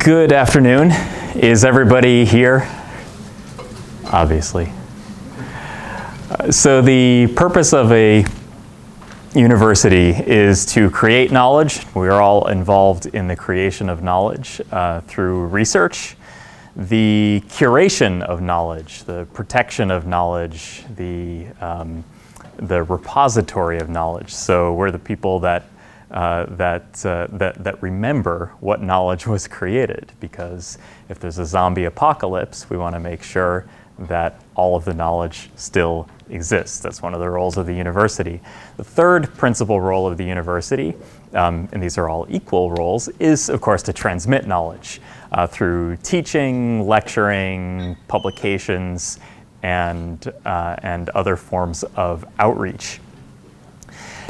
Good afternoon. Is everybody here? Obviously. Uh, so the purpose of a university is to create knowledge. We are all involved in the creation of knowledge uh, through research, the curation of knowledge, the protection of knowledge, the, um, the repository of knowledge. So we're the people that uh, that, uh, that, that remember what knowledge was created. Because if there's a zombie apocalypse, we want to make sure that all of the knowledge still exists. That's one of the roles of the university. The third principal role of the university, um, and these are all equal roles, is of course to transmit knowledge uh, through teaching, lecturing, publications, and, uh, and other forms of outreach.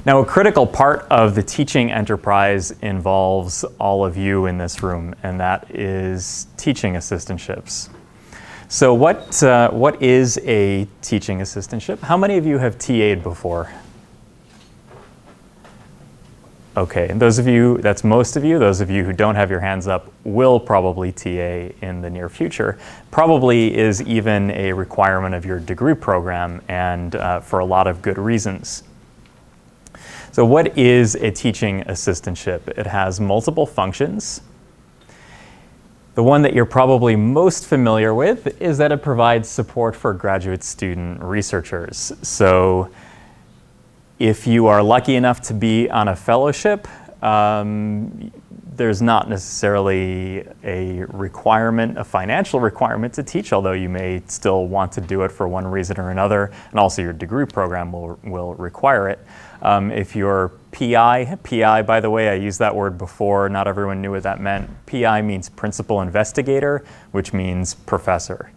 Now, a critical part of the teaching enterprise involves all of you in this room, and that is teaching assistantships. So what, uh, what is a teaching assistantship? How many of you have TA'd before? Okay, and those of you, that's most of you, those of you who don't have your hands up will probably TA in the near future. Probably is even a requirement of your degree program and uh, for a lot of good reasons. So what is a teaching assistantship? It has multiple functions. The one that you're probably most familiar with is that it provides support for graduate student researchers. So if you are lucky enough to be on a fellowship, um, there's not necessarily a requirement, a financial requirement to teach, although you may still want to do it for one reason or another, and also your degree program will, will require it. Um, if you're PI, PI, by the way, I used that word before, not everyone knew what that meant. PI means principal investigator, which means professor.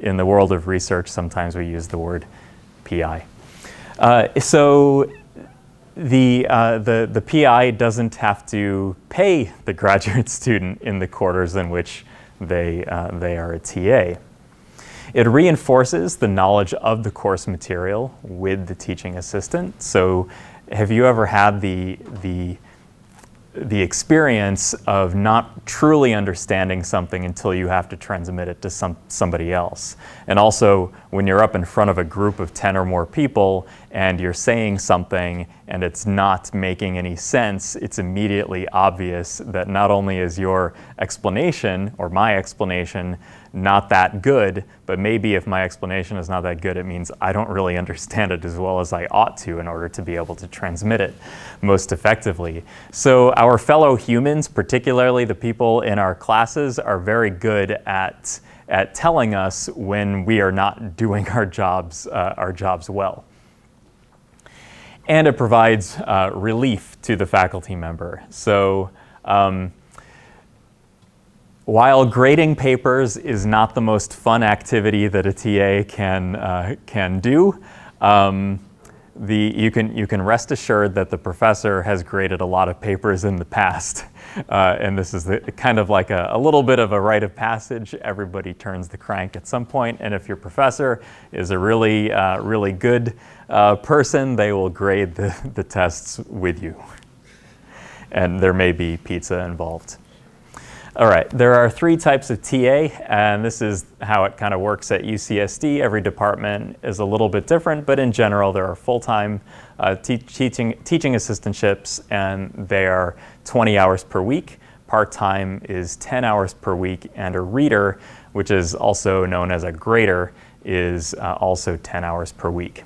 In the world of research, sometimes we use the word PI. Uh, so the, uh, the, the PI doesn't have to pay the graduate student in the quarters in which they, uh, they are a TA. It reinforces the knowledge of the course material with the teaching assistant. So have you ever had the, the, the experience of not truly understanding something until you have to transmit it to some, somebody else? And also, when you're up in front of a group of 10 or more people and you're saying something and it's not making any sense, it's immediately obvious that not only is your explanation or my explanation not that good, but maybe if my explanation is not that good, it means I don't really understand it as well as I ought to in order to be able to transmit it most effectively. So our fellow humans, particularly the people in our classes, are very good at, at telling us when we are not doing our jobs, uh, our jobs well. And it provides uh, relief to the faculty member. So um, while grading papers is not the most fun activity that a TA can, uh, can do, um, the, you, can, you can rest assured that the professor has graded a lot of papers in the past. Uh, and this is the, kind of like a, a, little bit of a rite of passage. Everybody turns the crank at some point, and if your professor is a really, uh, really good uh, person, they will grade the, the tests with you. And there may be pizza involved. All right, there are three types of TA, and this is how it kind of works at UCSD. Every department is a little bit different, but in general, there are full-time uh, te teaching, teaching assistantships, and they are 20 hours per week. Part-time is 10 hours per week, and a reader, which is also known as a grader, is uh, also 10 hours per week.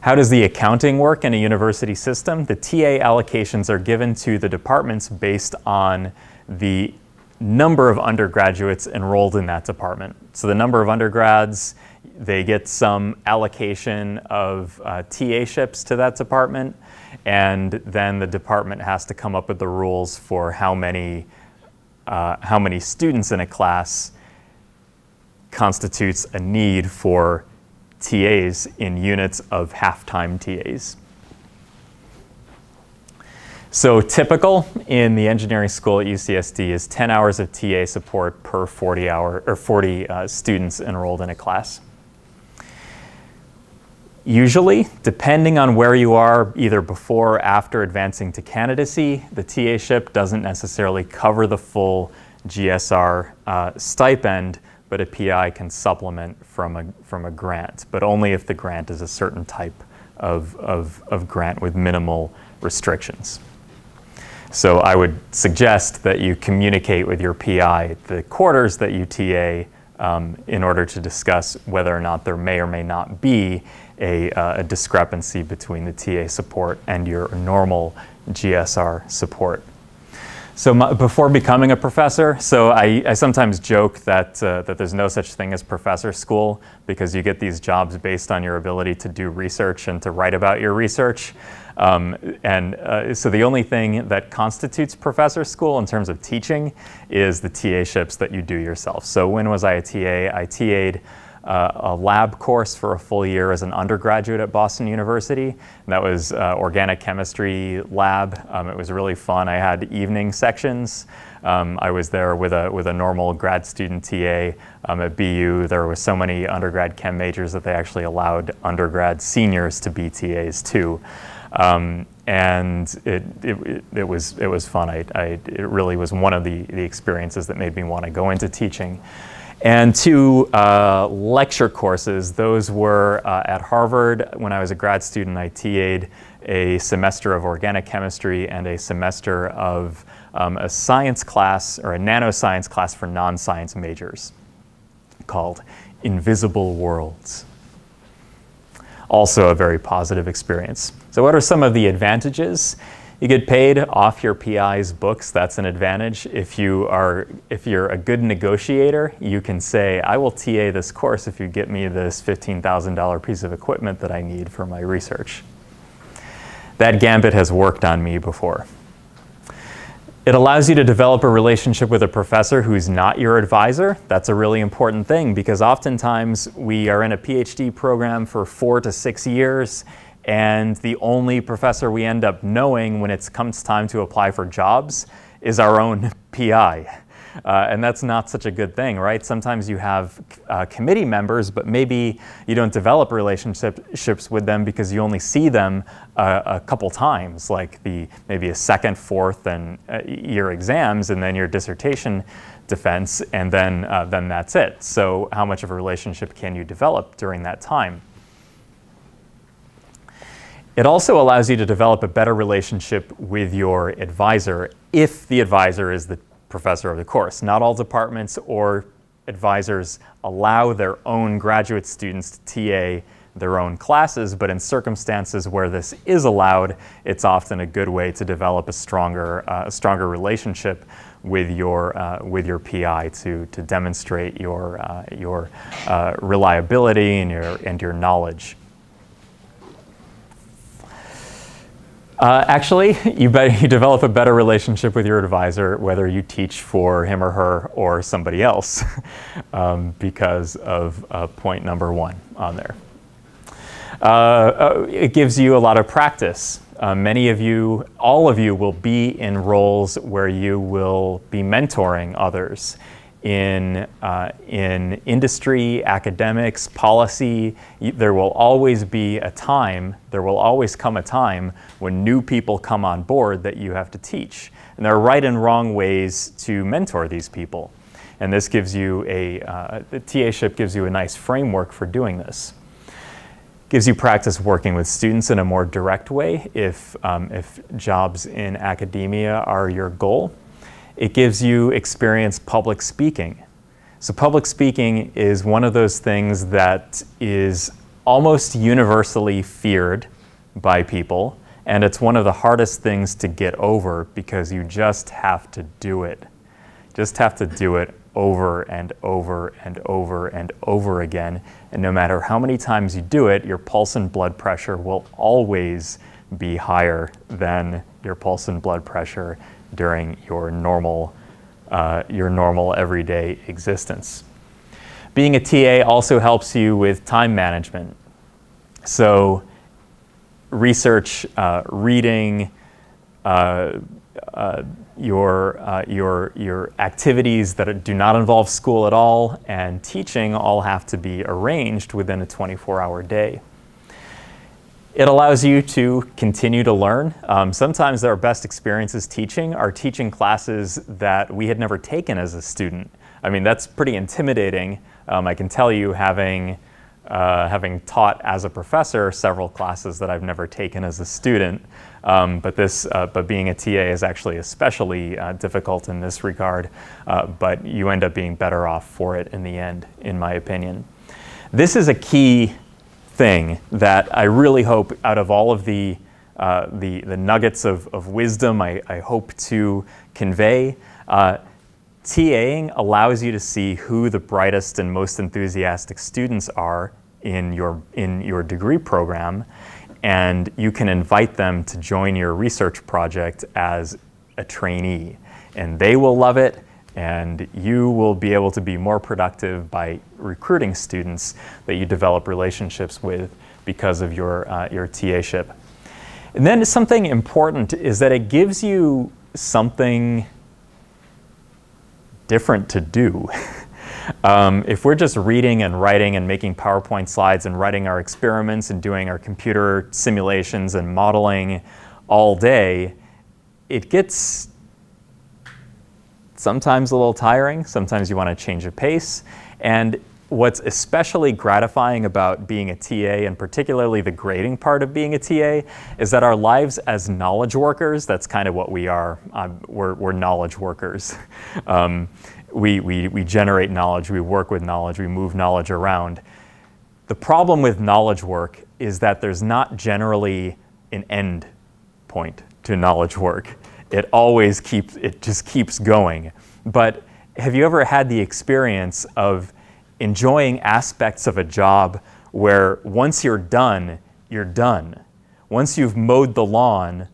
How does the accounting work in a university system? The TA allocations are given to the departments based on the number of undergraduates enrolled in that department. So the number of undergrads, they get some allocation of uh, TA-ships to that department, and then the department has to come up with the rules for how many, uh, how many students in a class constitutes a need for TAs in units of half-time TAs. So typical in the engineering school at UCSD is 10 hours of TA support per 40 hour or 40 uh, students enrolled in a class. Usually, depending on where you are, either before or after advancing to candidacy, the TA-ship doesn't necessarily cover the full GSR uh, stipend, but a PI can supplement from a, from a grant, but only if the grant is a certain type of, of, of grant with minimal restrictions. So I would suggest that you communicate with your PI the quarters that you TA um, in order to discuss whether or not there may or may not be a, uh, a discrepancy between the TA support and your normal GSR support. So my, before becoming a professor, so I, I sometimes joke that, uh, that there's no such thing as professor school because you get these jobs based on your ability to do research and to write about your research. Um, and uh, so the only thing that constitutes professor school in terms of teaching is the TA ships that you do yourself. So when was I a TA? I TA'd uh, a lab course for a full year as an undergraduate at Boston University. And that was uh, organic chemistry lab. Um, it was really fun. I had evening sections. Um, I was there with a, with a normal grad student TA um, at BU. There were so many undergrad chem majors that they actually allowed undergrad seniors to be TAs too. Um, and it, it, it, was, it was fun. I, I, it really was one of the, the experiences that made me want to go into teaching. And two uh, lecture courses, those were uh, at Harvard. When I was a grad student, I TA'd a semester of organic chemistry and a semester of um, a science class or a nanoscience class for non-science majors called Invisible Worlds. Also a very positive experience. So what are some of the advantages? You get paid off your PI's books. That's an advantage. If you are, if you're a good negotiator, you can say, "I will TA this course if you get me this $15,000 piece of equipment that I need for my research." That gambit has worked on me before. It allows you to develop a relationship with a professor who's not your advisor. That's a really important thing because oftentimes we are in a PhD program for four to six years and the only professor we end up knowing when it comes time to apply for jobs is our own PI. Uh, and that's not such a good thing, right? Sometimes you have uh, committee members, but maybe you don't develop relationships with them because you only see them uh, a couple times, like the maybe a second, fourth, and uh, year exams, and then your dissertation defense, and then uh, then that's it. So, how much of a relationship can you develop during that time? It also allows you to develop a better relationship with your advisor if the advisor is the professor of the course. Not all departments or advisors allow their own graduate students to TA their own classes, but in circumstances where this is allowed, it's often a good way to develop a stronger, uh, a stronger relationship with your, uh, with your PI to, to demonstrate your, uh, your uh, reliability and your, and your knowledge. Uh, actually, you, you develop a better relationship with your advisor whether you teach for him or her or somebody else um, because of uh, point number one on there. Uh, uh it gives you a lot of practice. Uh, many of you, all of you, will be in roles where you will be mentoring others in, uh, in industry, academics, policy, there will always be a time, there will always come a time when new people come on board that you have to teach. And there are right and wrong ways to mentor these people. And this gives you a, uh, the TA-ship gives you a nice framework for doing this. Gives you practice working with students in a more direct way if, um, if jobs in academia are your goal. It gives you experience public speaking. So public speaking is one of those things that is almost universally feared by people, and it's one of the hardest things to get over because you just have to do it. Just have to do it over and over and over and over again. And no matter how many times you do it, your pulse and blood pressure will always be higher than your pulse and blood pressure during your normal, uh, your normal everyday existence. Being a TA also helps you with time management. So research, uh, reading, uh, uh your, uh, your, your activities that do not involve school at all and teaching all have to be arranged within a 24 hour day. It allows you to continue to learn. Um, sometimes our best experiences teaching are teaching classes that we had never taken as a student. I mean, that's pretty intimidating. Um, I can tell you having, uh, having taught as a professor several classes that I've never taken as a student. Um, but this, uh, but being a TA is actually especially uh, difficult in this regard. Uh, but you end up being better off for it in the end, in my opinion. This is a key thing that I really hope out of all of the, uh, the, the, nuggets of, of wisdom I, I, hope to convey. Uh, TAing allows you to see who the brightest and most enthusiastic students are in your, in your degree program, and you can invite them to join your research project as a trainee. And they will love it, and you will be able to be more productive by recruiting students that you develop relationships with because of your, uh, your TA-ship. And then something important is that it gives you something different to do. um, if we're just reading and writing and making PowerPoint slides and writing our experiments and doing our computer simulations and modeling all day, it gets sometimes a little tiring. Sometimes you want to change the pace. And what's especially gratifying about being a TA, and particularly the grading part of being a TA, is that our lives as knowledge workers, that's kind of what we are, um, we're, we're, knowledge workers. Um, we, we, we generate knowledge, we work with knowledge, we move knowledge around. The problem with knowledge work is that there's not generally an end point to knowledge work it always keeps, it just keeps going. But have you ever had the experience of enjoying aspects of a job where once you're done, you're done? Once you've mowed the lawn,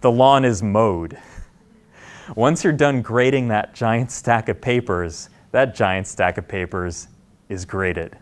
the lawn is mowed. Once you're done grading that giant stack of papers, that giant stack of papers is graded.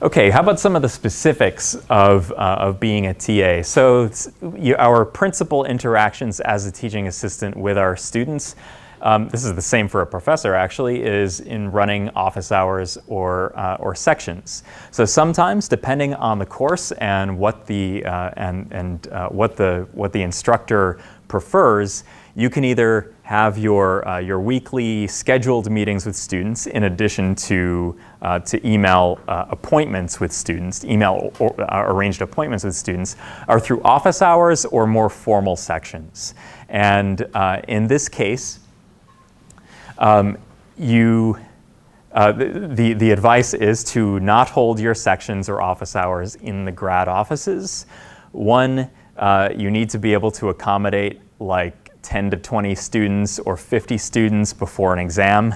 Okay, how about some of the specifics of, uh, of being a TA? So you, our principal interactions as a teaching assistant with our students, um, this is the same for a professor actually, is in running office hours or, uh, or sections. So sometimes, depending on the course and what the, uh, and, and, uh, what the, what the instructor prefers, you can either have your, uh, your weekly scheduled meetings with students in addition to, uh, to email uh, appointments with students, email or, uh, arranged appointments with students, are through office hours or more formal sections. And uh, in this case, um, you, uh, the, the, the advice is to not hold your sections or office hours in the grad offices. One, you need to be able to accommodate like 10 to 20 students or 50 students before an exam,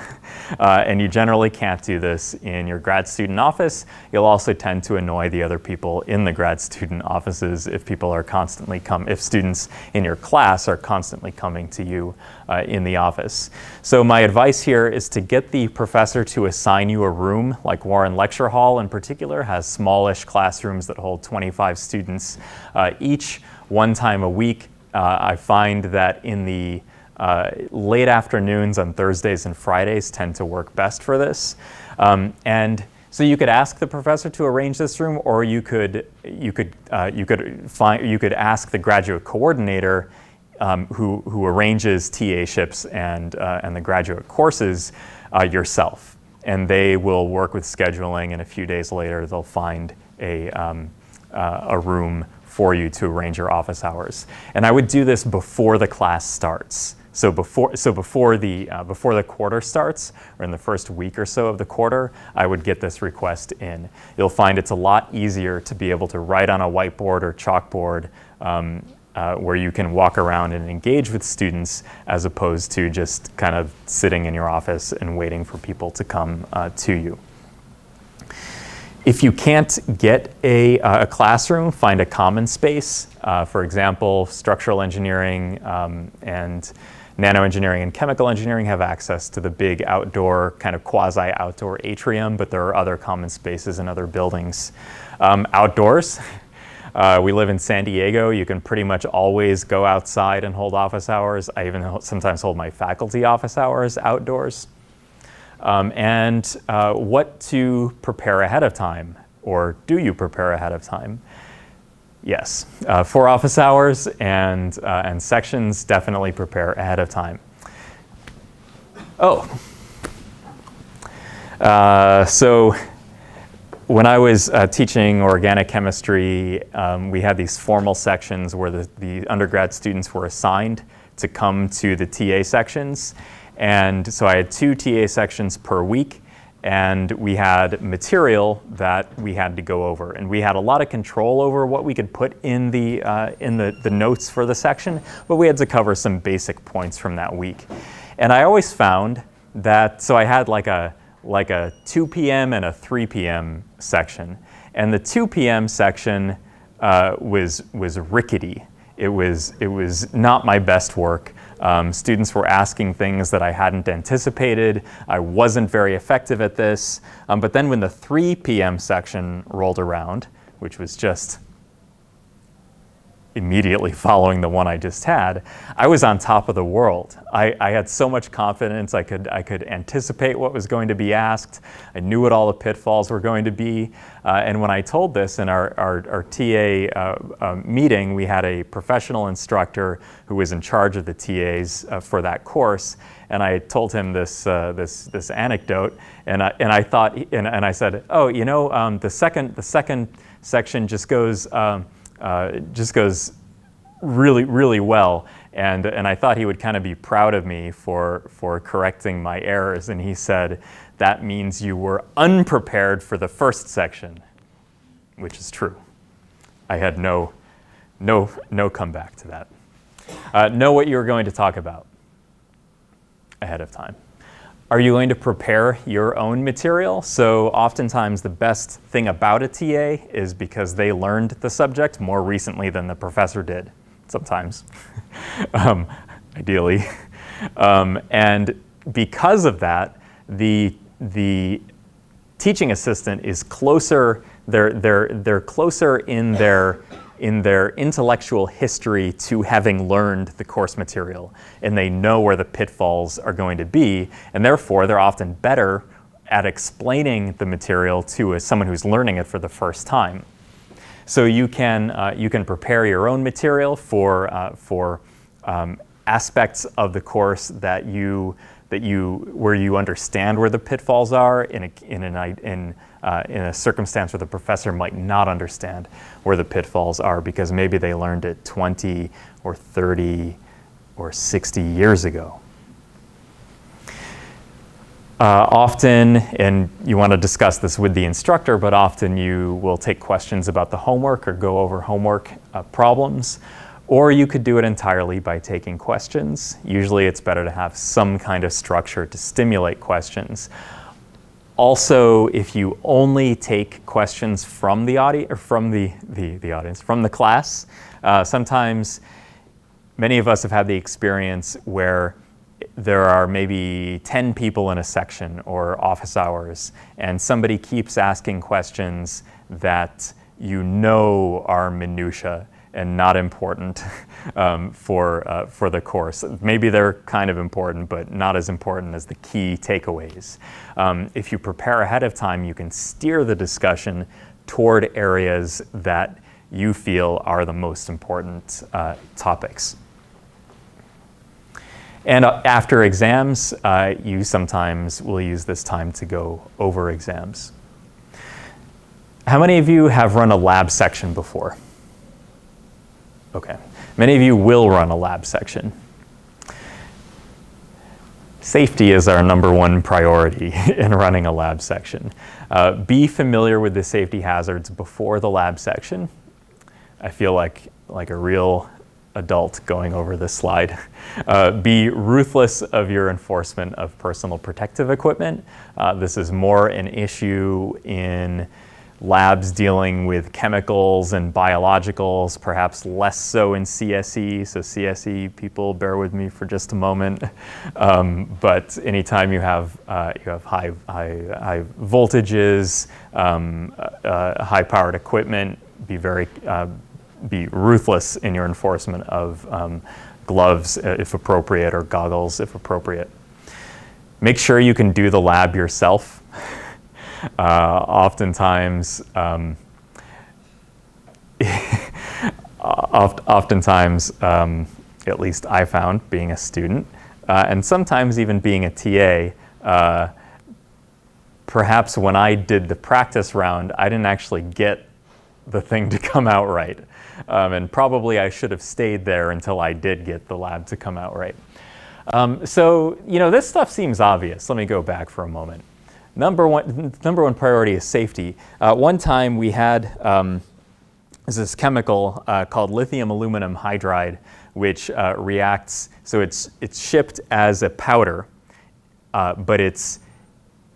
uh, and you generally can't do this in your grad student office. You'll also tend to annoy the other people in the grad student offices if people are constantly come, if students in your class are constantly coming to you uh, in the office. So my advice here is to get the professor to assign you a room, like Warren Lecture Hall in particular has smallish classrooms that hold 25 students uh, each, one time a week uh, I find that in the uh, late afternoons on Thursdays and Fridays tend to work best for this. Um, and so you could ask the professor to arrange this room, or you could you could uh, you could find you could ask the graduate coordinator um, who who arranges TA ships and uh, and the graduate courses uh, yourself, and they will work with scheduling. And a few days later, they'll find a um, uh, a room for you to arrange your office hours. And I would do this before the class starts. So before, so before the, uh, before the quarter starts, or in the first week or so of the quarter, I would get this request in. You'll find it's a lot easier to be able to write on a whiteboard or chalkboard um, uh, where you can walk around and engage with students as opposed to just kind of sitting in your office and waiting for people to come uh, to you. If you can't get a, uh, a classroom, find a common space. Uh, for example, structural engineering um, and nanoengineering and chemical engineering have access to the big outdoor, kind of quasi-outdoor atrium, but there are other common spaces in other buildings. Um, outdoors, uh, we live in San Diego. You can pretty much always go outside and hold office hours. I even sometimes hold my faculty office hours outdoors um, and uh, what to prepare ahead of time. or do you prepare ahead of time? Yes, uh, for office hours and, uh, and sections, definitely prepare ahead of time. Oh, uh, so when I was uh, teaching organic chemistry, um, we had these formal sections where the, the undergrad students were assigned to come to the TA sections. And so I had two TA sections per week, and we had material that we had to go over. And we had a lot of control over what we could put in the, uh, in the, the notes for the section, but we had to cover some basic points from that week. And I always found that, so I had like a, like a 2 p.m. and a 3 p.m. section. And the 2 p.m. section uh, was, was rickety. It was, it was not my best work. Um, students were asking things that I hadn't anticipated. I wasn't very effective at this. Um, but then when the 3 p.m. section rolled around, which was just immediately following the one I just had, I was on top of the world. I, I, had so much confidence. I could, I could anticipate what was going to be asked. I knew what all the pitfalls were going to be. Uh, and when I told this in our, our, our TA uh, uh, meeting, we had a professional instructor who was in charge of the TAs uh, for that course. And I told him this, uh, this, this anecdote. And I, and I thought, and, and I said, oh, you know, um, the, second, the second section just goes, um, uh, just goes really, really well. And, and I thought he would kind of be proud of me for, for correcting my errors. And he said, that means you were unprepared for the first section, which is true. I had no, no, no comeback to that. Uh, know what you're going to talk about ahead of time. Are you going to prepare your own material? So oftentimes the best thing about a TA is because they learned the subject more recently than the professor did, sometimes, um, ideally. Um, and because of that, the, the teaching assistant is closer, they're, they're, they're closer in their in their intellectual history to having learned the course material and they know where the pitfalls are going to be and therefore they're often better at explaining the material to someone who's learning it for the first time. So you can, uh, you can prepare your own material for, uh, for um, aspects of the course that you, that you, where you understand where the pitfalls are in, a, in, an, in uh, in a circumstance where the professor might not understand where the pitfalls are because maybe they learned it 20 or 30 or 60 years ago. Uh, often, and you want to discuss this with the instructor, but often you will take questions about the homework or go over homework uh, problems. Or you could do it entirely by taking questions. Usually it's better to have some kind of structure to stimulate questions. Also, if you only take questions from the audience, from the, the, the audience, from the class, uh, sometimes many of us have had the experience where there are maybe 10 people in a section or office hours, and somebody keeps asking questions that you know are minutia and not important um, for, uh, for the course. Maybe they're kind of important, but not as important as the key takeaways. Um, if you prepare ahead of time, you can steer the discussion toward areas that you feel are the most important uh, topics. And uh, after exams, uh, you sometimes will use this time to go over exams. How many of you have run a lab section before? Okay. Many of you will run a lab section. Safety is our number one priority in running a lab section. Uh, be familiar with the safety hazards before the lab section. I feel like, like a real adult going over this slide. Uh, be ruthless of your enforcement of personal protective equipment. Uh, this is more an issue in labs dealing with chemicals and biologicals, perhaps less so in CSE. So CSE people, bear with me for just a moment. Um, but anytime you have uh, you have high high, high voltages, um, uh, uh high-powered equipment, be very uh, be ruthless in your enforcement of um, gloves uh, if appropriate or goggles if appropriate. Make sure you can do the lab yourself. Uh, oftentimes, um, oft, oftentimes, um, at least I found being a student, uh, and sometimes even being a TA, uh, perhaps when I did the practice round, I didn't actually get the thing to come out right. Um, and probably I should have stayed there until I did get the lab to come out right. Um, so, you know, this stuff seems obvious. Let me go back for a moment. Number one, number one priority is safety. Uh, one time we had um, this chemical uh, called lithium aluminum hydride, which uh, reacts, so it's, it's shipped as a powder, uh, but it's,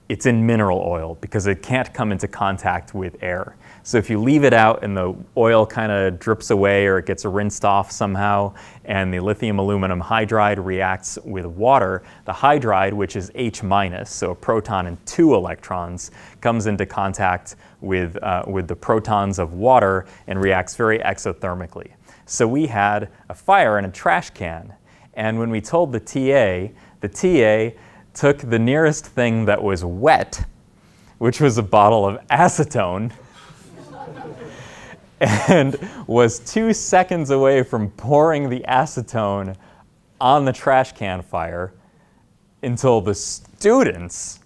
it's in mineral oil because it can't come into contact with air. So if you leave it out and the oil kind of drips away or it gets rinsed off somehow and the lithium aluminum hydride reacts with water, the hydride, which is H minus, so a proton and two electrons, comes into contact with, uh, with the protons of water and reacts very exothermically. So we had a fire in a trash can. And when we told the TA, the TA took the nearest thing that was wet, which was a bottle of acetone, and was two seconds away from pouring the acetone on the trash can fire until the students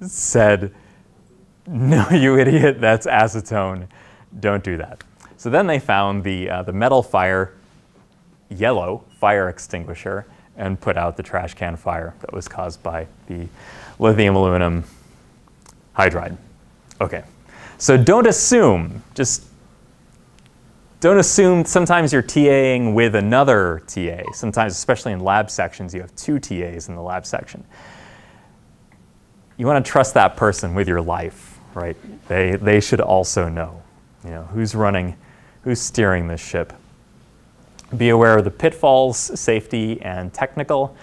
said, No, you idiot, that's acetone. Don't do that. So then they found the, uh, the metal fire, yellow fire extinguisher, and put out the trash can fire that was caused by the lithium aluminum hydride. Okay. So don't assume, just don't assume sometimes you're TAing with another TA. Sometimes, especially in lab sections, you have two TAs in the lab section. You want to trust that person with your life, right? They, they should also know, you know, who's running, who's steering this ship. Be aware of the pitfalls, safety, and technical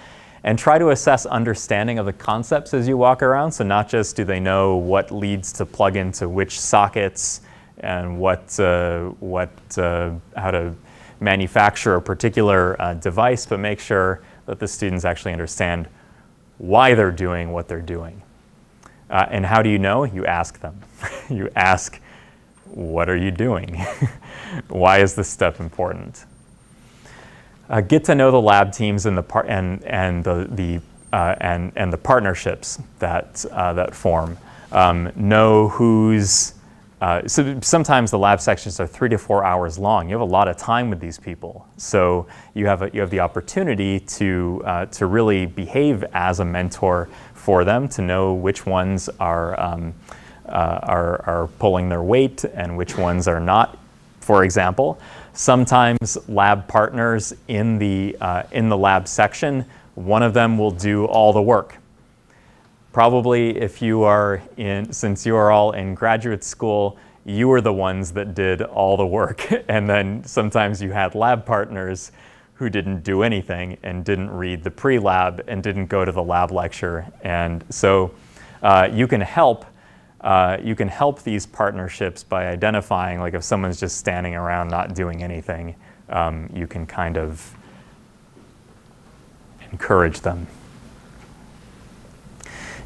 and try to assess understanding of the concepts as you walk around. So not just do they know what leads to plug into which sockets and what, uh, what, uh, how to manufacture a particular uh, device, but make sure that the students actually understand why they're doing what they're doing. Uh, and how do you know? You ask them. you ask, what are you doing? why is this step important? Uh, get to know the lab teams and the par- and and the, the uh, and and the partnerships that uh, that form. Um, know who's uh, so sometimes the lab sections are three to four hours long. You have a lot of time with these people, so you have a, you have the opportunity to uh, to really behave as a mentor for them, to know which ones are. Um, uh, are, are pulling their weight and which ones are not, for example. Sometimes lab partners in the, uh, in the lab section, one of them will do all the work. Probably if you are in, since you are all in graduate school, you were the ones that did all the work. and then sometimes you had lab partners who didn't do anything and didn't read the pre-lab and didn't go to the lab lecture. And so uh, you can help uh, you can help these partnerships by identifying, like if someone's just standing around not doing anything, um, you can kind of encourage them.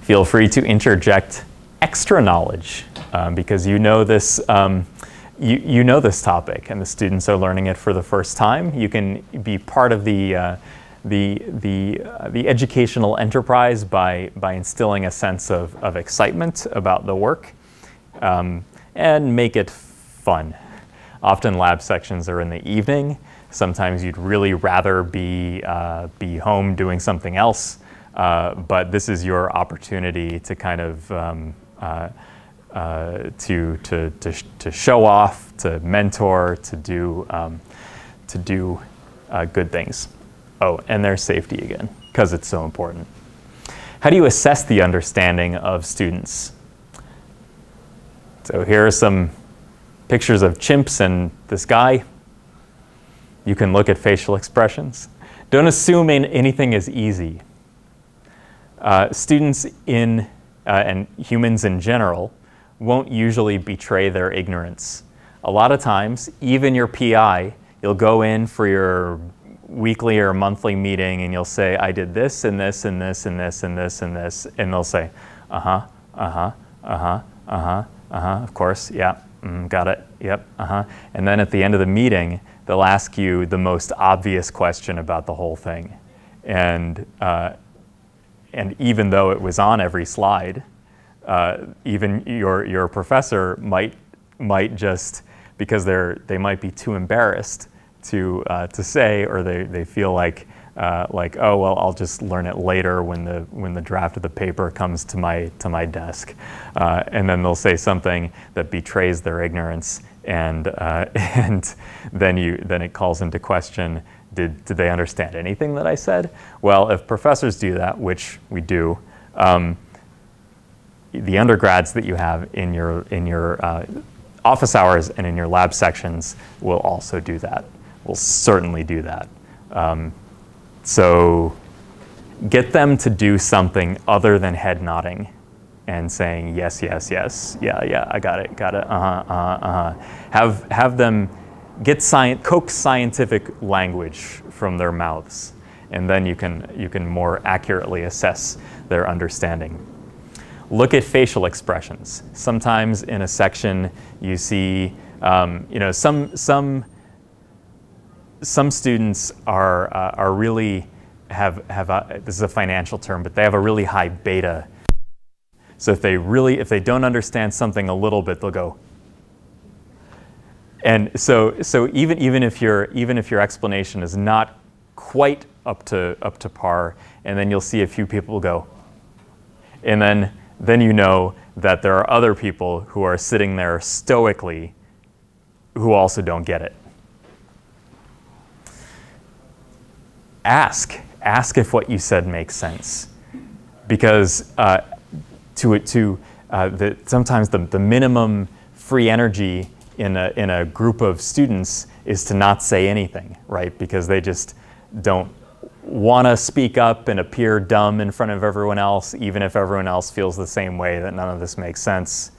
Feel free to interject extra knowledge um, because you know this. Um, you, you know this topic and the students are learning it for the first time. You can be part of the uh, the, the, uh, the educational enterprise by, by instilling a sense of, of excitement about the work um, and make it fun. Often lab sections are in the evening. Sometimes you'd really rather be, uh, be home doing something else, uh, but this is your opportunity to kind of um, uh, uh, to, to, to, to, show off, to mentor, to do, um, to do uh, good things. Oh, and there's safety again, because it's so important. How do you assess the understanding of students? So here are some pictures of chimps and this guy. You can look at facial expressions. Don't assume anything is easy. Uh, students in, uh, and humans in general, won't usually betray their ignorance. A lot of times, even your PI, you'll go in for your weekly or monthly meeting and you'll say, I did this and this and this and this and this and this, and they'll say, uh huh, uh-huh, uh-huh, uh-huh, uh-huh, of course, yeah, mm, got it, yep, uh-huh. And then at the end of the meeting, they'll ask you the most obvious question about the whole thing. And, uh, and even though it was on every slide, uh, even your, your professor might, might just, because they're, they might be too embarrassed to, uh, to say, or they, they feel like, uh, like, oh well, I'll just learn it later when the when the draft of the paper comes to my to my desk, uh, and then they'll say something that betrays their ignorance, and uh, and then you then it calls into question. Did, did they understand anything that I said? Well, if professors do that, which we do, um, the undergrads that you have in your in your uh, office hours and in your lab sections will also do that. Will certainly do that. Um, so get them to do something other than head nodding and saying yes, yes, yes, yeah, yeah, I got it, got it, uh-huh, uh-huh, uh-huh. Have, have them get science, coax scientific language from their mouths, and then you can, you can more accurately assess their understanding. Look at facial expressions. Sometimes in a section you see, um, you know, some, some some students are, uh, are really have, have a, this is a financial term, but they have a really high beta. So if they really, if they don't understand something a little bit, they'll go. And so, so even, even, if your, even if your explanation is not quite up to, up to par, and then you'll see a few people go. And then, then you know that there are other people who are sitting there stoically who also don't get it. Ask. Ask if what you said makes sense. Because uh, to, to uh, the, sometimes the, the minimum free energy in a, in a group of students is to not say anything, right? Because they just don't want to speak up and appear dumb in front of everyone else, even if everyone else feels the same way that none of this makes sense.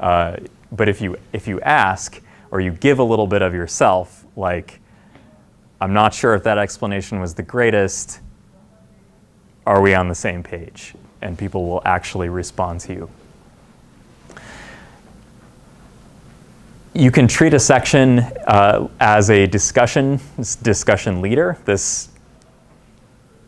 Uh, but if you, if you ask or you give a little bit of yourself, like, I'm not sure if that explanation was the greatest. Are we on the same page? And people will actually respond to you. You can treat a section uh, as a discussion, discussion leader. This,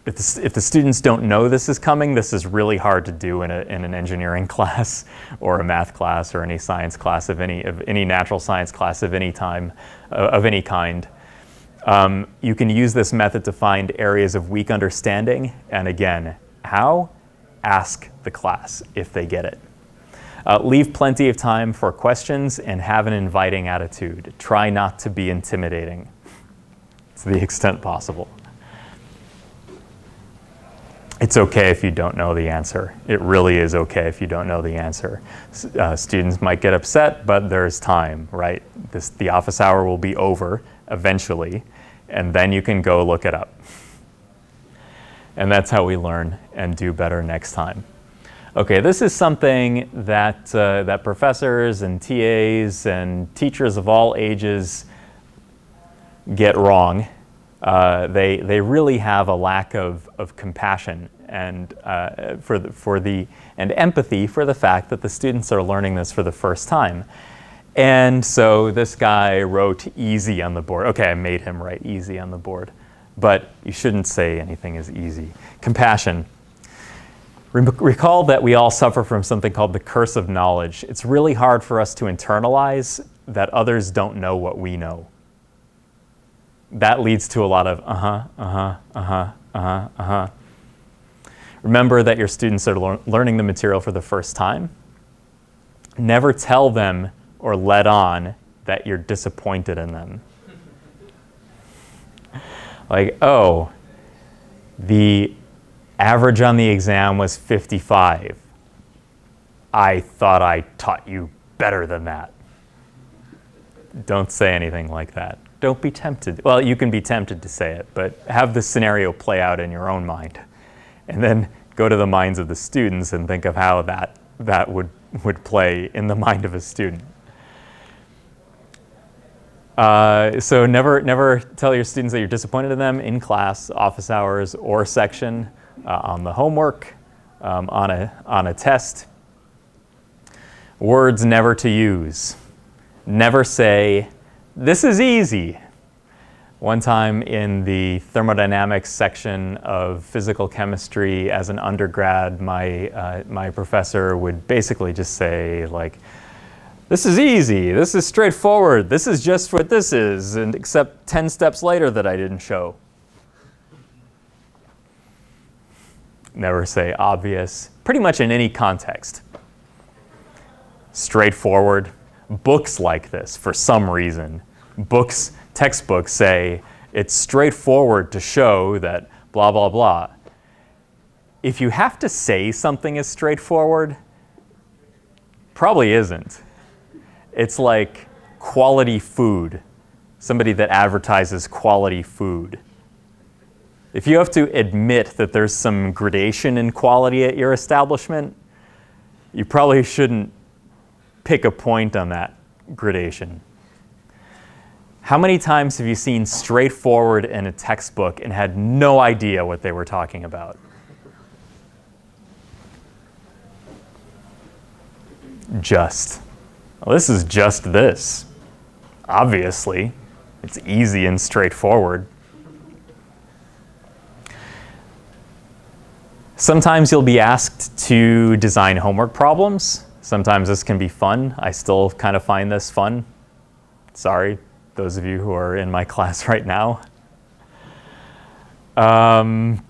if the, if the, students don't know this is coming, this is really hard to do in, a, in an engineering class or a math class or any science class of any, of any natural science class of any time, uh, of any kind. Um, you can use this method to find areas of weak understanding. And again, how? Ask the class if they get it. Uh, leave plenty of time for questions and have an inviting attitude. Try not to be intimidating to the extent possible. It's okay if you don't know the answer. It really is okay if you don't know the answer. Uh, students might get upset, but there's time, right? This, the office hour will be over eventually, and then you can go look it up. And that's how we learn and do better next time. Okay, this is something that, uh, that professors and TAs and teachers of all ages get wrong. Uh, they, they really have a lack of, of compassion and, uh, for, the, for the, and empathy for the fact that the students are learning this for the first time. And so this guy wrote easy on the board. Okay, I made him write easy on the board. But you shouldn't say anything is easy. Compassion. Re recall that we all suffer from something called the curse of knowledge. It's really hard for us to internalize that others don't know what we know. That leads to a lot of uh huh, uh huh, uh huh, uh huh, uh huh. Remember that your students are lear learning the material for the first time. Never tell them or let on that you're disappointed in them. like, oh, the average on the exam was 55. I thought I taught you better than that. Don't say anything like that. Don't be tempted. Well, you can be tempted to say it, but have the scenario play out in your own mind. And then go to the minds of the students and think of how that, that would, would play in the mind of a student. Uh, so never, never tell your students that you're disappointed in them in class, office hours, or section, uh, on the homework, um, on, a, on a test. Words never to use. Never say, this is easy. One time in the thermodynamics section of physical chemistry as an undergrad, my, uh, my professor would basically just say like, this is easy, this is straightforward, this is just what this is, and except 10 steps later that I didn't show. Never say obvious, pretty much in any context straightforward. Books like this, for some reason, books, textbooks say it's straightforward to show that blah, blah, blah. If you have to say something is straightforward, probably isn't. It's like quality food, somebody that advertises quality food. If you have to admit that there's some gradation in quality at your establishment, you probably shouldn't pick a point on that gradation. How many times have you seen straightforward in a textbook and had no idea what they were talking about? Just. Well, this is just this. Obviously, it's easy and straightforward. Sometimes you'll be asked to design homework problems. Sometimes this can be fun. I still kind of find this fun. Sorry, those of you who are in my class right now. Um,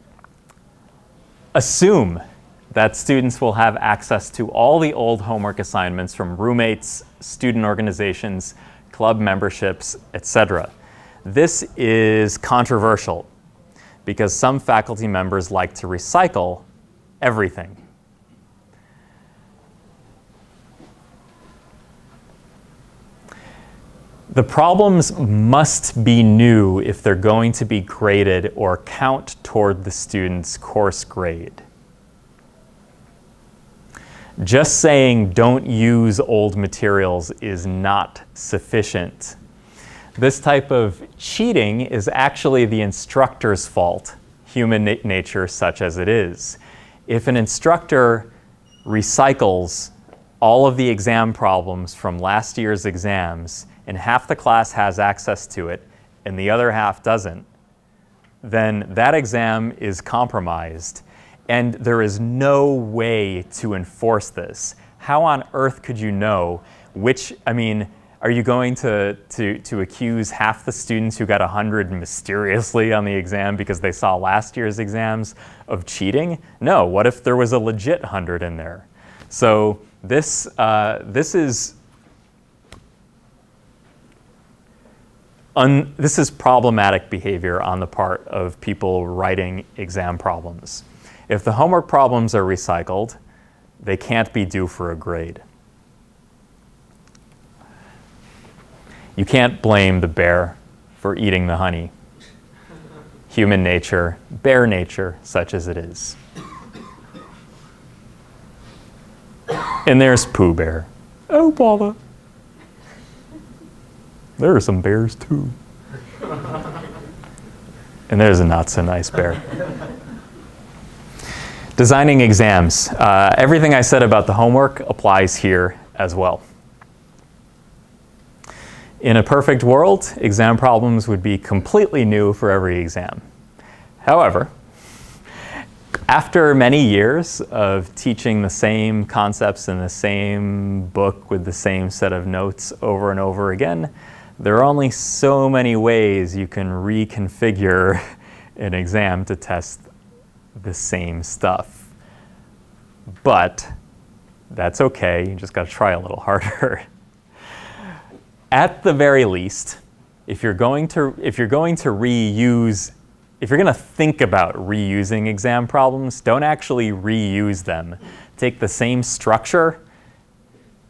assume that students will have access to all the old homework assignments from roommates, student organizations, club memberships, etc. This is controversial because some faculty members like to recycle everything. The problems must be new if they're going to be graded or count toward the student's course grade. Just saying don't use old materials is not sufficient. This type of cheating is actually the instructor's fault, human na nature such as it is. If an instructor recycles all of the exam problems from last year's exams and half the class has access to it and the other half doesn't, then that exam is compromised and there is no way to enforce this. How on earth could you know which, I mean, are you going to, to, to accuse half the students who got 100 mysteriously on the exam because they saw last year's exams of cheating? No, what if there was a legit 100 in there? So this, uh, this is Un, this is problematic behavior on the part of people writing exam problems. If the homework problems are recycled, they can't be due for a grade. You can't blame the bear for eating the honey. Human nature, bear nature, such as it is. And there's Pooh Bear. Oh, Paula. There are some bears too. and there's a not so nice bear. Designing exams. Uh, everything I said about the homework applies here as well. In a perfect world, exam problems would be completely new for every exam. However, after many years of teaching the same concepts in the same book with the same set of notes over and over again, there are only so many ways you can reconfigure an exam to test the same stuff. But that's okay, you just got to try a little harder. At the very least, if you're going to if you're going to reuse if you're going to think about reusing exam problems, don't actually reuse them. Take the same structure,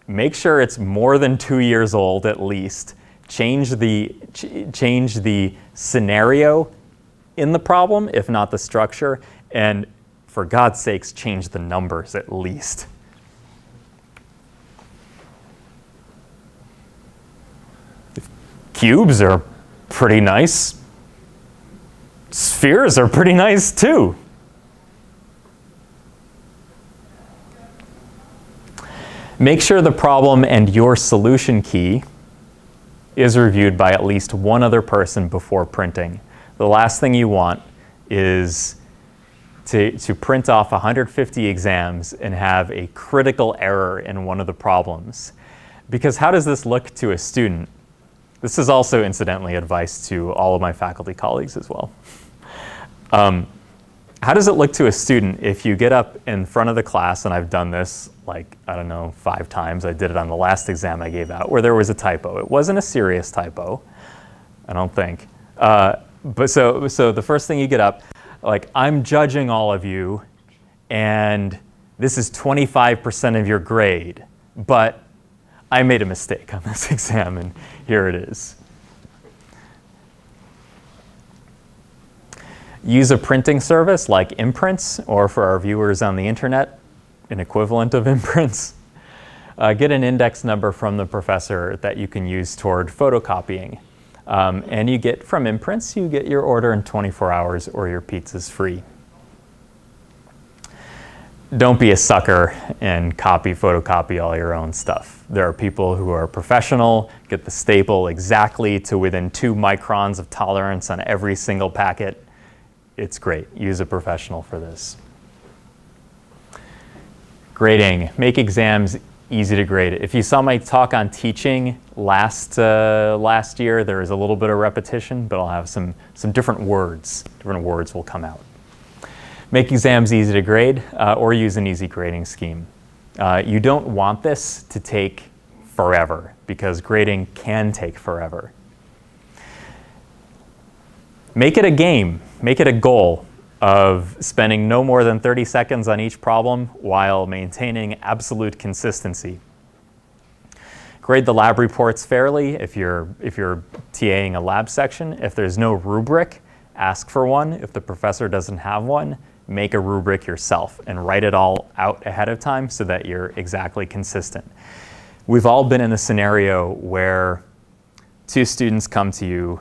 make sure it's more than 2 years old at least change the, ch change the scenario in the problem, if not the structure, and for God's sakes, change the numbers at least. Cubes are pretty nice. Spheres are pretty nice too. Make sure the problem and your solution key is reviewed by at least one other person before printing. The last thing you want is to, to print off 150 exams and have a critical error in one of the problems. Because how does this look to a student? This is also incidentally advice to all of my faculty colleagues as well. Um, how does it look to a student if you get up in front of the class, and I've done this like, I don't know, five times. I did it on the last exam I gave out where there was a typo. It wasn't a serious typo, I don't think. Uh, but so, so the first thing you get up, like, I'm judging all of you, and this is 25% of your grade, but I made a mistake on this exam, and here it is. Use a printing service like Imprints, or for our viewers on the internet, an equivalent of imprints. Uh, get an index number from the professor that you can use toward photocopying. Um, and you get from imprints, you get your order in 24 hours or your pizza's free. Don't be a sucker and copy, photocopy all your own stuff. There are people who are professional, get the staple exactly to within two microns of tolerance on every single packet. It's great. Use a professional for this. Grading, make exams easy to grade. If you saw my talk on teaching last, uh, last year, there is a little bit of repetition, but I'll have some, some different words. Different words will come out. Make exams easy to grade uh, or use an easy grading scheme. Uh, you don't want this to take forever because grading can take forever. Make it a game, make it a goal of spending no more than 30 seconds on each problem while maintaining absolute consistency. Grade the lab reports fairly if you're, if you're TAing a lab section. If there's no rubric, ask for one. If the professor doesn't have one, make a rubric yourself and write it all out ahead of time so that you're exactly consistent. We've all been in the scenario where two students come to you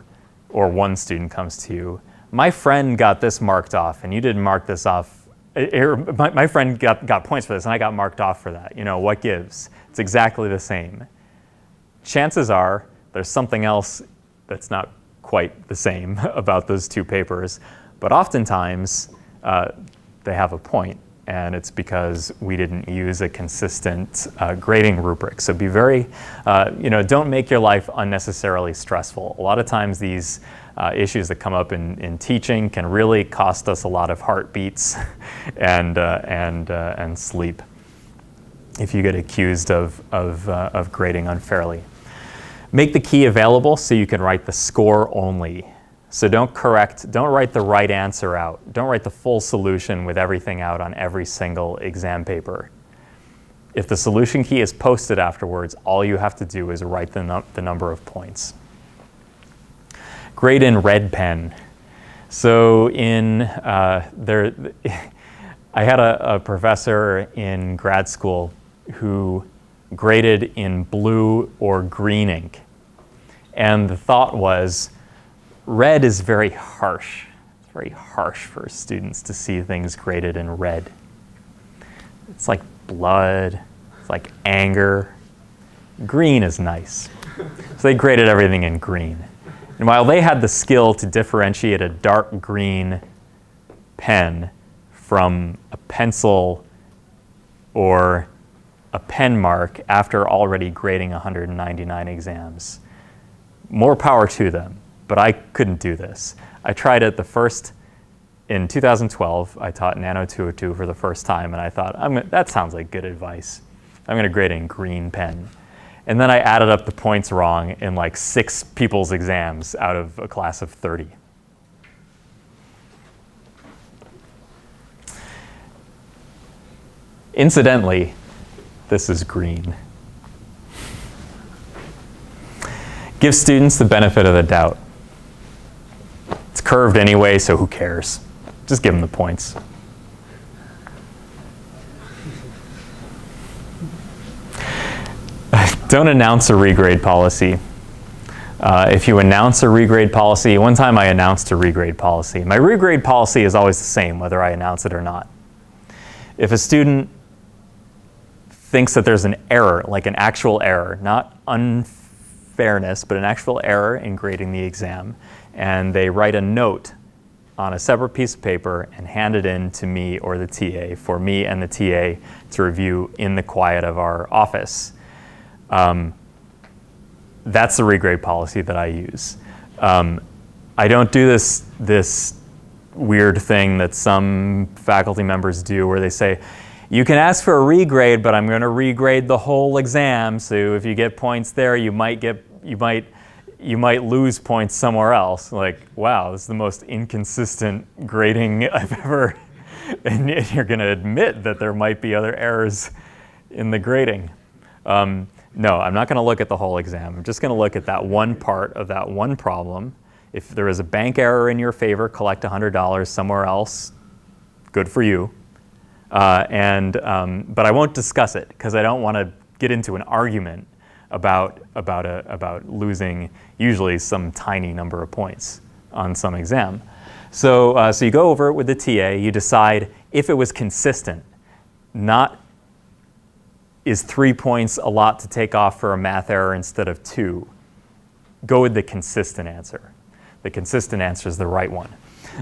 or one student comes to you my friend got this marked off and you didn't mark this off. My, my friend got, got points for this and I got marked off for that. You know, what gives? It's exactly the same. Chances are there's something else that's not quite the same about those two papers, but oftentimes uh, they have a point and it's because we didn't use a consistent uh, grading rubric. So be very, uh, you know, don't make your life unnecessarily stressful. A lot of times these uh, issues that come up in, in teaching can really cost us a lot of heartbeats and, uh, and, uh, and sleep if you get accused of, of, uh, of grading unfairly. Make the key available so you can write the score only. So don't correct, don't write the right answer out. Don't write the full solution with everything out on every single exam paper. If the solution key is posted afterwards, all you have to do is write the, num the number of points grade in red pen. So in uh, there, I had a, a, professor in grad school who graded in blue or green ink. And the thought was, red is very harsh. It's very harsh for students to see things graded in red. It's like blood, it's like anger. Green is nice. So they graded everything in green. And while they had the skill to differentiate a dark green pen from a pencil or a pen mark after already grading 199 exams, more power to them. But I couldn't do this. I tried it the first, in 2012, I taught Nano 202 for the first time, and I thought, that sounds like good advice. I'm going to grade in green pen. And then I added up the points wrong in like six people's exams out of a class of 30. Incidentally, this is green. Give students the benefit of the doubt. It's curved anyway, so who cares? Just give them the points. Don't announce a regrade policy. Uh, if you announce a regrade policy, one time I announced a regrade policy. My regrade policy is always the same whether I announce it or not. If a student thinks that there's an error, like an actual error, not unfairness, but an actual error in grading the exam, and they write a note on a separate piece of paper and hand it in to me or the TA for me and the TA to review in the quiet of our office. Um, that's the regrade policy that I use. Um, I don't do this, this weird thing that some faculty members do where they say, you can ask for a regrade, but I'm going to regrade the whole exam. So if you get points there, you might get you might you might lose points somewhere else. Like, wow, this is the most inconsistent grading I've ever. And you're going to admit that there might be other errors in the grading. Um, no, I'm not going to look at the whole exam. I'm just going to look at that one part of that one problem. If there is a bank error in your favor, collect $100 somewhere else. Good for you. Uh, and, um, but I won't discuss it because I don't want to get into an argument about, about, a, about losing usually some tiny number of points on some exam. So, uh, so you go over it with the TA, you decide if it was consistent, not is three points a lot to take off for a math error instead of two. Go with the consistent answer. The consistent answer is the right one.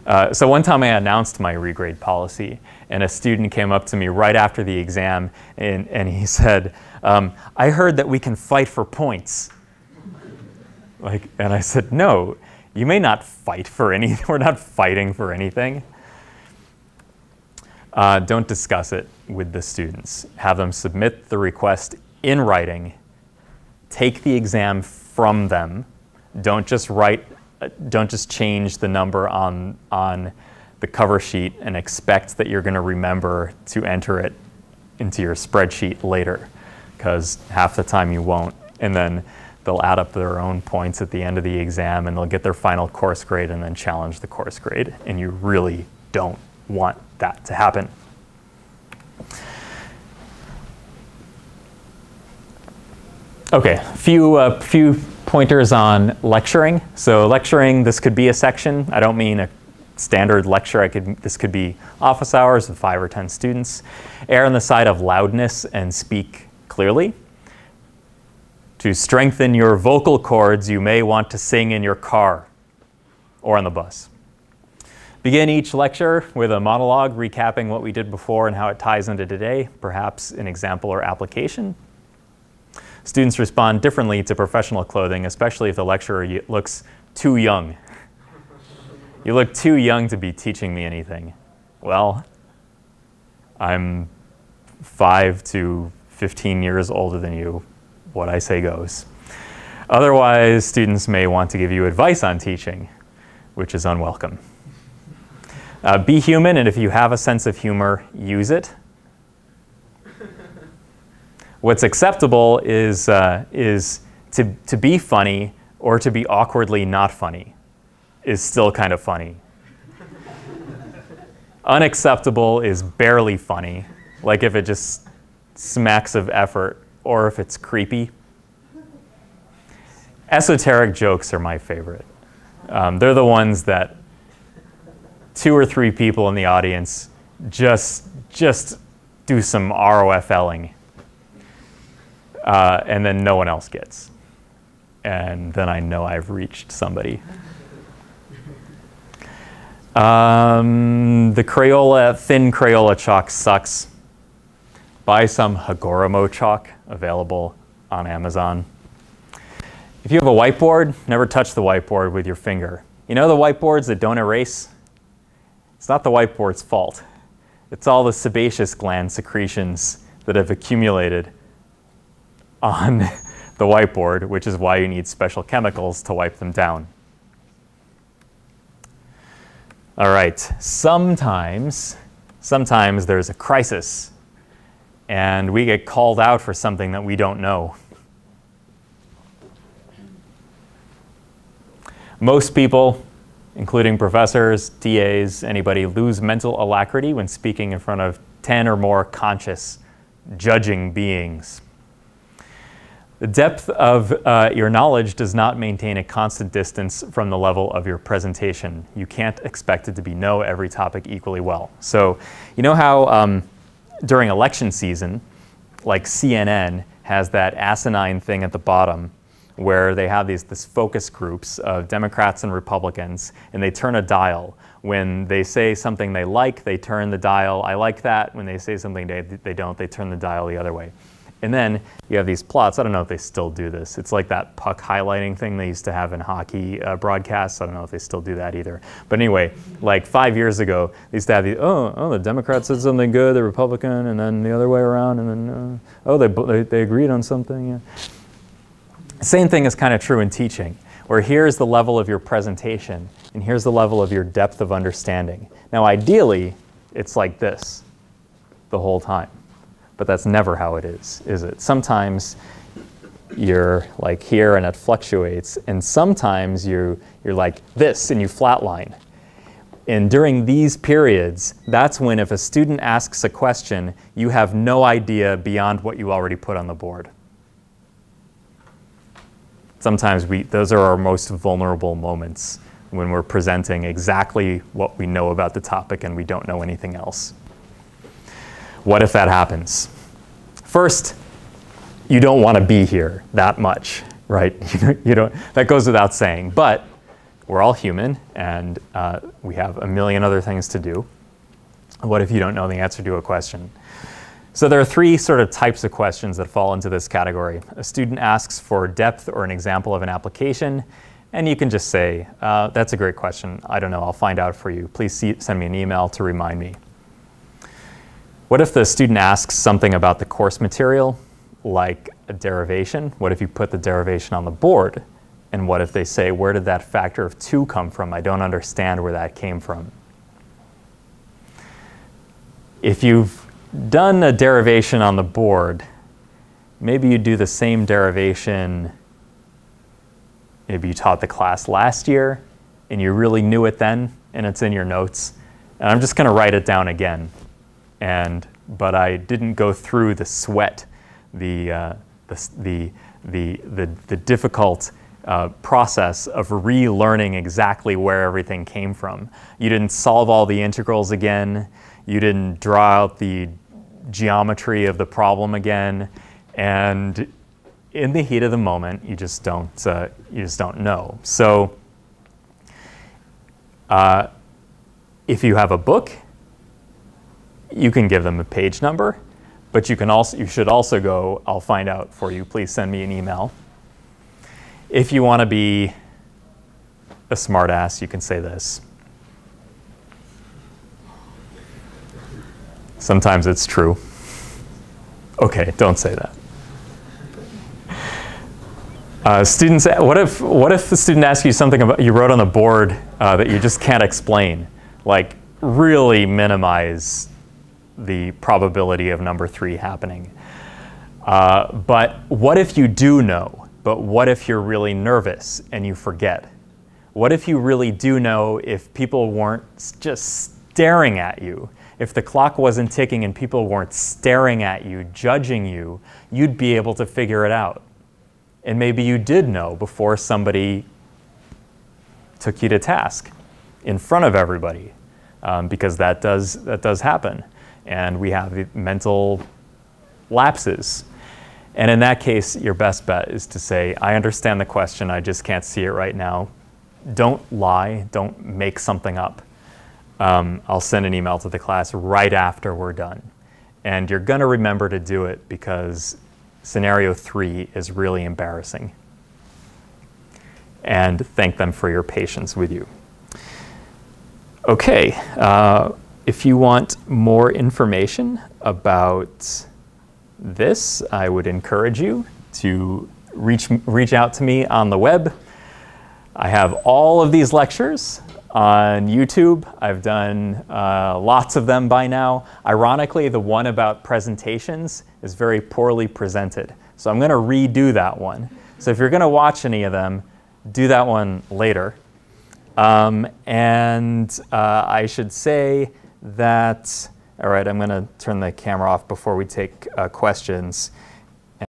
Uh, so one time I announced my regrade policy, and a student came up to me right after the exam, and, and he said, um, I heard that we can fight for points. Like, and I said, no, you may not fight for anything. We're not fighting for anything. Uh, don't discuss it with the students. Have them submit the request in writing. Take the exam from them. Don't just write don't just change the number on, on the cover sheet and expect that you're going to remember to enter it into your spreadsheet later, because half the time you won't. And then they'll add up their own points at the end of the exam and they'll get their final course grade and then challenge the course grade. And you really don't want that to happen. Okay, few, uh, few pointers on lecturing. So lecturing, this could be a section. I don't mean a standard lecture. I could, this could be office hours with five or 10 students. Err on the side of loudness and speak clearly. To strengthen your vocal cords, you may want to sing in your car or on the bus. Begin each lecture with a monologue recapping what we did before and how it ties into today, perhaps an example or application. Students respond differently to professional clothing, especially if the lecturer looks too young. You look too young to be teaching me anything. Well, I'm 5 to 15 years older than you. What I say goes. Otherwise, students may want to give you advice on teaching, which is unwelcome. Uh, be human, and if you have a sense of humor, use it. What's acceptable is, uh, is to, to be funny or to be awkwardly not funny is still kind of funny. Unacceptable is barely funny, like if it just smacks of effort or if it's creepy. Esoteric jokes are my favorite. Um, they're the ones that two or three people in the audience just, just do some ROFLing uh, and then no one else gets. And then I know I've reached somebody. Um, the Crayola, thin Crayola chalk sucks. Buy some Hagoromo chalk available on Amazon. If you have a whiteboard, never touch the whiteboard with your finger. You know the whiteboards that don't erase? It's not the whiteboard's fault. It's all the sebaceous gland secretions that have accumulated on the whiteboard, which is why you need special chemicals to wipe them down. All right, sometimes, sometimes there's a crisis and we get called out for something that we don't know. Most people, including professors, TAs, anybody, lose mental alacrity when speaking in front of 10 or more conscious, judging beings. The depth of uh, your knowledge does not maintain a constant distance from the level of your presentation. You can't expect it to be know every topic equally well. So you know how um, during election season, like CNN has that asinine thing at the bottom where they have these this focus groups of Democrats and Republicans, and they turn a dial. When they say something they like, they turn the dial. I like that. When they say something they, they don't, they turn the dial the other way. And then you have these plots. I don't know if they still do this. It's like that puck highlighting thing they used to have in hockey uh, broadcasts. I don't know if they still do that either. But anyway, like five years ago, they used to have these, oh, oh the Democrat said something good, the Republican, and then the other way around, and then, uh, oh, they, they, they agreed on something. Yeah. Same thing is kind of true in teaching, where here's the level of your presentation, and here's the level of your depth of understanding. Now, ideally, it's like this the whole time but that's never how it is, is it? Sometimes you're like here and it fluctuates, and sometimes you, you're like this and you flatline. And during these periods, that's when if a student asks a question, you have no idea beyond what you already put on the board. Sometimes we, those are our most vulnerable moments when we're presenting exactly what we know about the topic and we don't know anything else. What if that happens? First, you don't want to be here that much, right? you don't, that goes without saying. But we're all human, and uh, we have a million other things to do. What if you don't know the answer to a question? So there are three sort of types of questions that fall into this category. A student asks for depth or an example of an application, and you can just say, uh, that's a great question. I don't know, I'll find out for you. Please see, send me an email to remind me. What if the student asks something about the course material, like a derivation? What if you put the derivation on the board? And what if they say, where did that factor of 2 come from? I don't understand where that came from. If you've done a derivation on the board, maybe you do the same derivation, maybe you taught the class last year, and you really knew it then, and it's in your notes. And I'm just going to write it down again and but I didn't go through the sweat, the uh, the, the, the, the, the difficult uh, process of relearning exactly where everything came from. You didn't solve all the integrals again. You didn't draw out the geometry of the problem again, and in the heat of the moment, you just don't uh, you just don't know. So. Uh, if you have a book you can give them a page number, but you can also you should also go, I'll find out for you. Please send me an email. If you want to be a smartass, you can say this. Sometimes it's true. Okay, don't say that. Uh, students, what if what if the student asks you something about you wrote on the board uh, that you just can't explain? Like really minimize the probability of number three happening. Uh, but what if you do know? But what if you're really nervous and you forget? What if you really do know if people weren't just staring at you? If the clock wasn't ticking and people weren't staring at you, judging you, you'd be able to figure it out. And maybe you did know before somebody took you to task in front of everybody, um, because that does, that does happen and we have mental lapses. And in that case, your best bet is to say, I understand the question, I just can't see it right now. Don't lie, don't make something up. Um, I'll send an email to the class right after we're done. And you're going to remember to do it because scenario three is really embarrassing. And thank them for your patience with you. Okay. Uh, if you want more information about this, I would encourage you to reach, reach out to me on the web. I have all of these lectures on YouTube. I've done uh, lots of them by now. Ironically, the one about presentations is very poorly presented. So I'm going to redo that one. So if you're going to watch any of them, do that one later. Um, and uh, I should say that, all right, I'm going to turn the camera off before we take uh, questions.